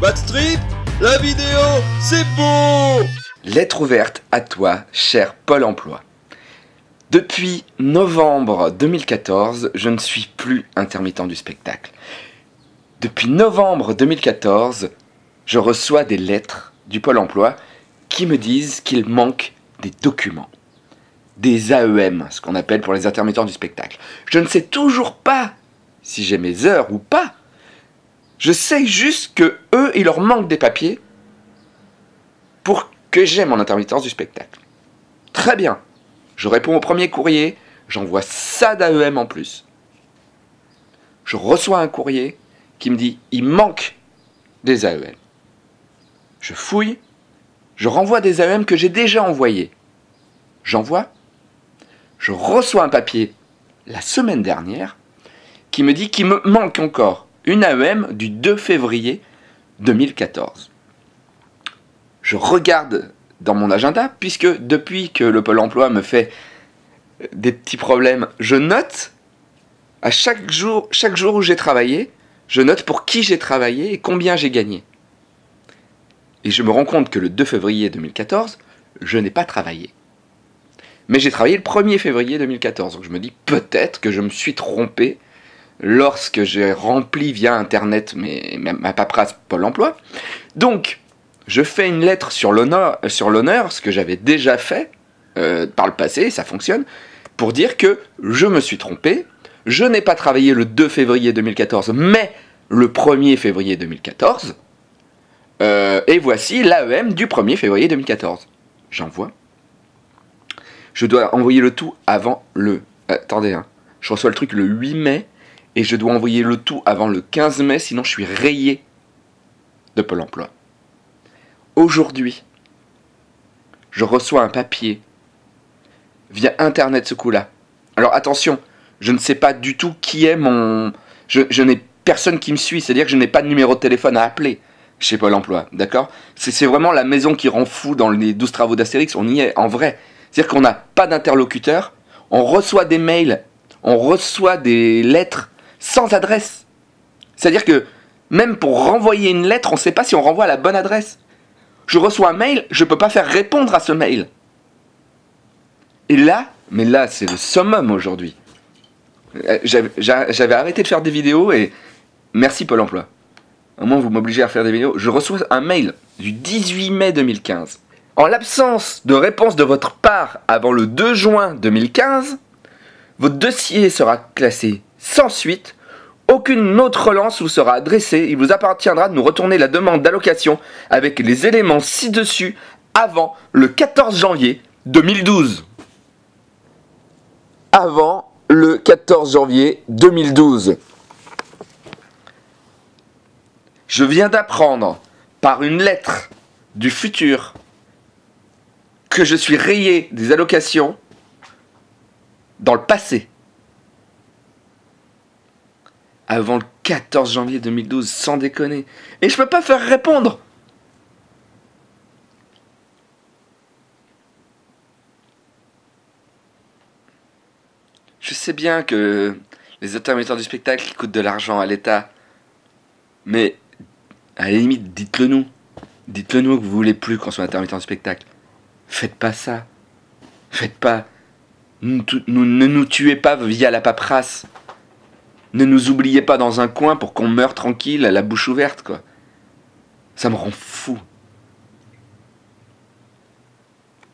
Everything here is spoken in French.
Backstrip, la vidéo, c'est beau Lettre ouverte à toi, cher Pôle Emploi. Depuis novembre 2014, je ne suis plus intermittent du spectacle. Depuis novembre 2014, je reçois des lettres du Pôle Emploi qui me disent qu'il manque des documents. Des AEM, ce qu'on appelle pour les intermittents du spectacle. Je ne sais toujours pas si j'ai mes heures ou pas. Je sais juste que eux, il leur manque des papiers pour que j'ai mon intermittence du spectacle. Très bien. Je réponds au premier courrier, j'envoie ça d'AEM en plus. Je reçois un courrier qui me dit il manque des AEM. Je fouille, je renvoie des AEM que j'ai déjà envoyés. J'envoie, je reçois un papier la semaine dernière qui me dit qu'il me manque encore une AEM du 2 février 2014. Je regarde dans mon agenda, puisque depuis que le Pôle emploi me fait des petits problèmes, je note à chaque jour, chaque jour où j'ai travaillé, je note pour qui j'ai travaillé et combien j'ai gagné. Et je me rends compte que le 2 février 2014, je n'ai pas travaillé. Mais j'ai travaillé le 1er février 2014. Donc je me dis peut-être que je me suis trompé lorsque j'ai rempli via Internet mes, ma paperasse Pôle emploi. Donc, je fais une lettre sur l'honneur, l'honneur ce que j'avais déjà fait euh, par le passé, ça fonctionne, pour dire que je me suis trompé, je n'ai pas travaillé le 2 février 2014, mais le 1er février 2014, euh, et voici l'AEM du 1er février 2014. J'envoie. Je dois envoyer le tout avant le... Attendez, hein. je reçois le truc le 8 mai, et je dois envoyer le tout avant le 15 mai, sinon je suis rayé de Pôle emploi. Aujourd'hui, je reçois un papier via Internet ce coup-là. Alors attention, je ne sais pas du tout qui est mon... Je, n'ai personne qui me suit, c'est-à-dire que je n'ai pas de numéro de téléphone à appeler chez Pôle Emploi, d'accord? C'est vraiment la maison qui rend fou dans les 12 travaux d'Astérix, on y est en vrai. C'est-à-dire qu'on n'a pas d'interlocuteur, on reçoit des mails, on reçoit des lettres sans adresse. C'est-à-dire que même pour renvoyer une lettre, on ne sait pas si on renvoie à la bonne adresse. Je reçois un mail, je ne peux pas faire répondre à ce mail. Et là, mais là, c'est le summum aujourd'hui. Euh, j'avais arrêté de faire des vidéos et merci Pôle emploi. Au moins, vous m'obligez à faire des vidéos. Je reçois un mail du 18 mai 2015. En l'absence de réponse de votre part avant le 2 juin 2015, votre dossier sera classé sans suite. Aucune autre relance vous sera adressée. Il vous appartiendra de nous retourner la demande d'allocation avec les éléments ci-dessus avant le 14 janvier 2012. Avant le 14 janvier 2012. Je viens d'apprendre par une lettre du futur que je suis rayé des allocations dans le passé avant le 14 janvier 2012, sans déconner. Et je peux pas faire répondre. Je sais bien que les intermittents du spectacle coûtent de l'argent à l'État. Mais à la limite, dites-le nous. Dites-le nous que vous voulez plus qu'on soit intermittent du spectacle. Faites pas ça. Faites pas. ne nous tuez pas via la paperasse. Ne nous oubliez pas dans un coin pour qu'on meure tranquille, à la bouche ouverte, quoi. Ça me rend fou.